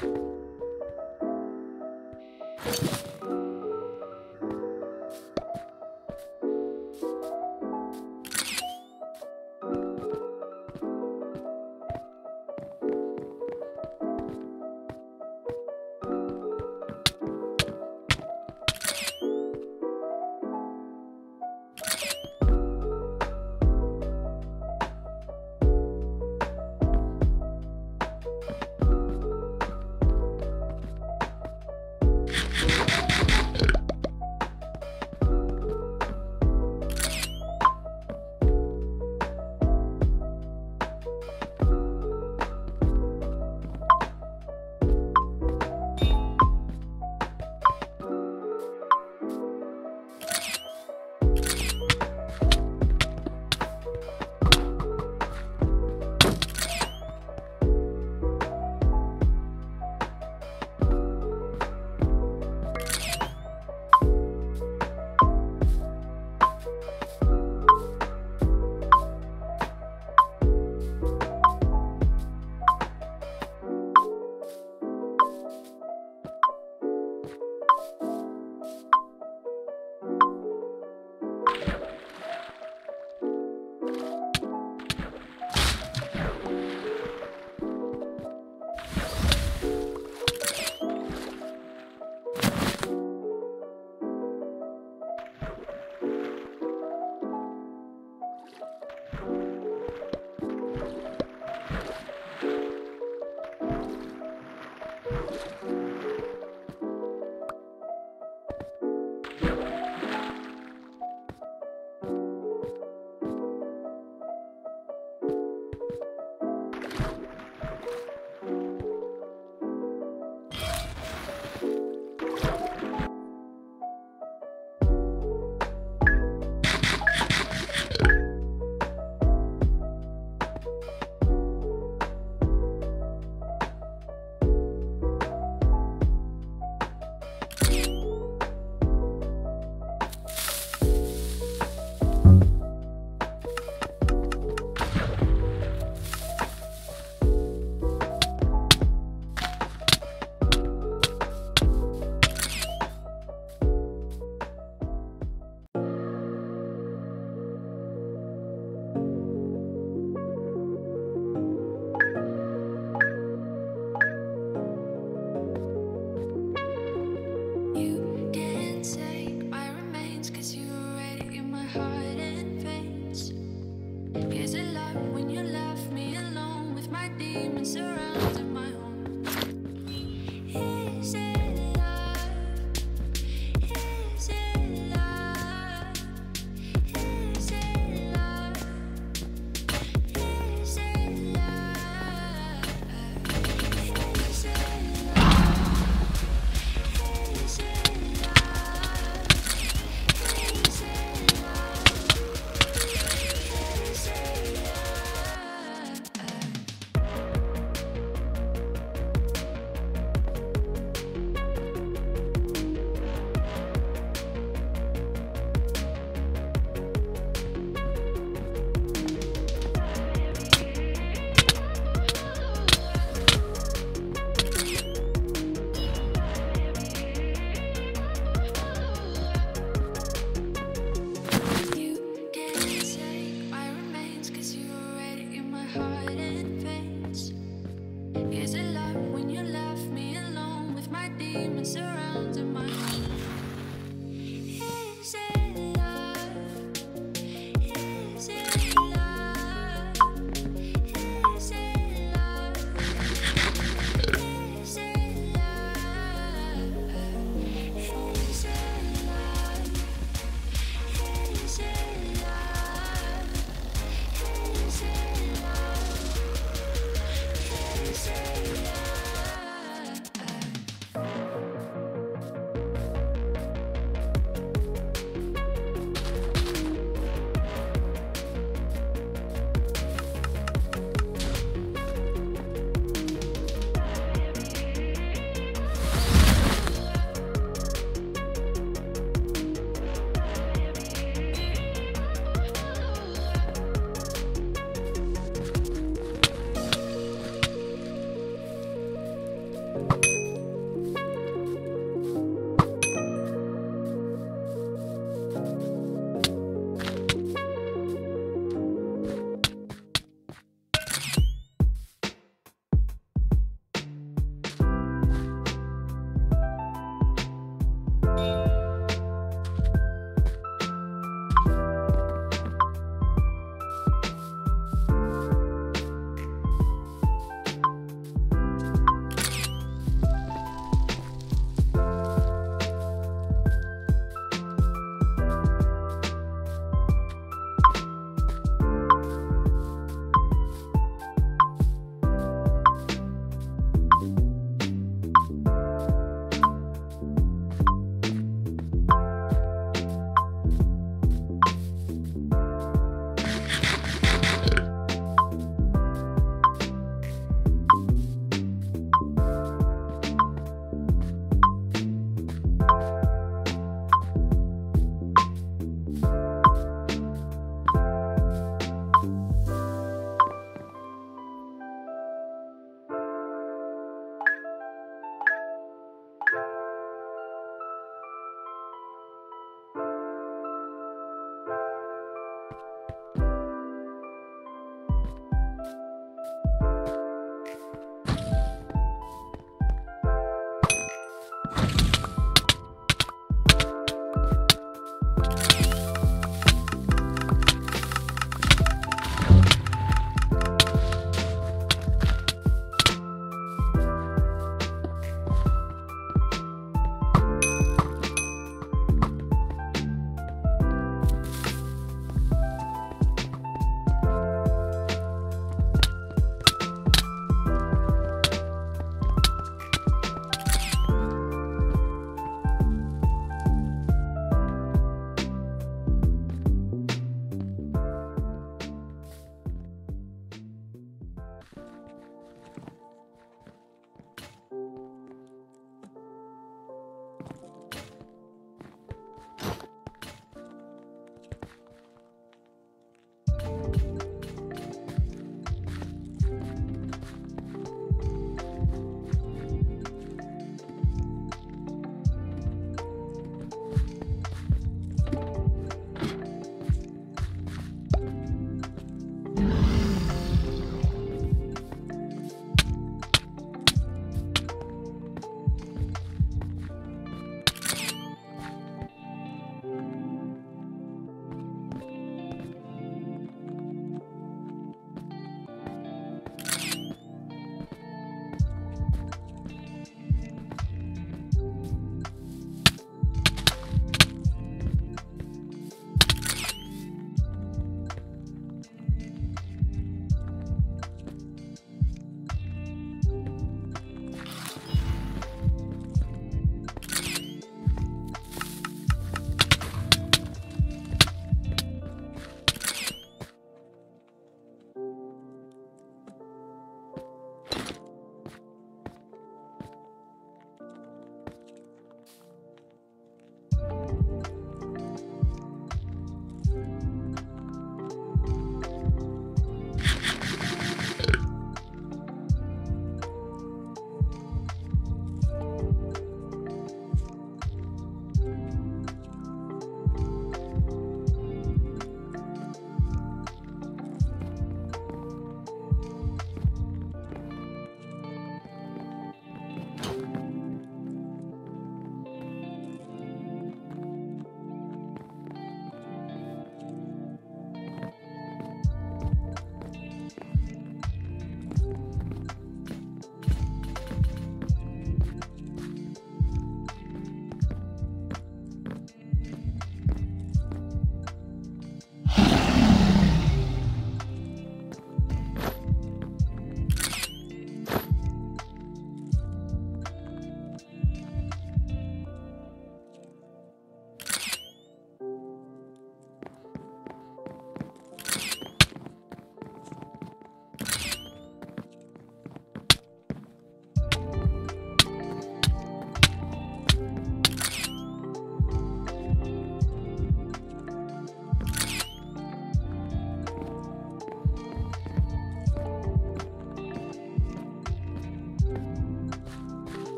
you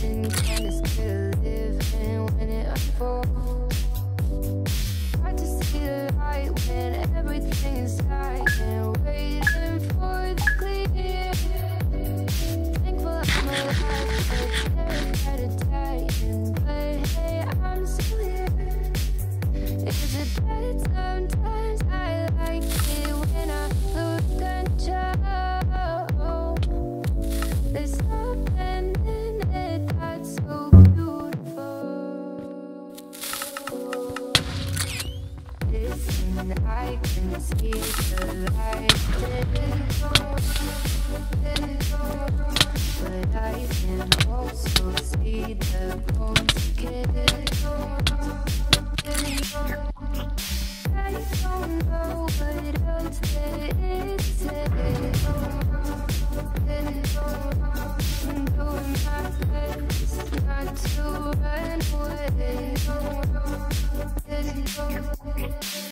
Thank you.